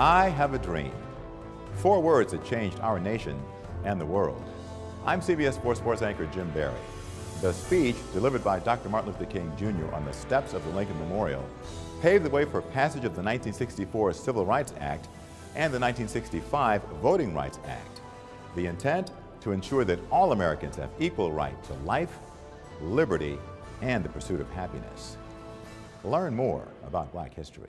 I have a dream. Four words that changed our nation and the world. I'm CBS Sports Sports anchor Jim Berry. The speech delivered by Dr. Martin Luther King Jr. on the steps of the Lincoln Memorial paved the way for passage of the 1964 Civil Rights Act and the 1965 Voting Rights Act. The intent? To ensure that all Americans have equal right to life, liberty, and the pursuit of happiness. Learn more about black history.